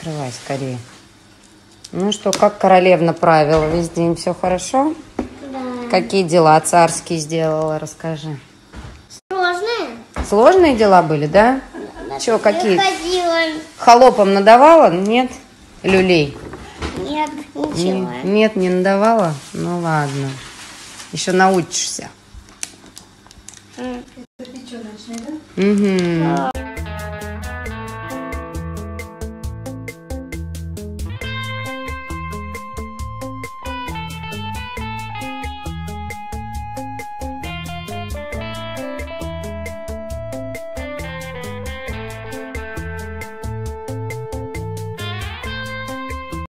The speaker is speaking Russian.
Открывай скорее. Ну что, как королевна правила? Весь день все хорошо? Да. Какие дела царские сделала, расскажи. Сложные? Сложные дела были, да? Че какие? Ходила. Холопом надавала? Нет? Люлей? Нет, Не- ничего. нет, не надавала? Ну ладно. Еще научишься. Угу.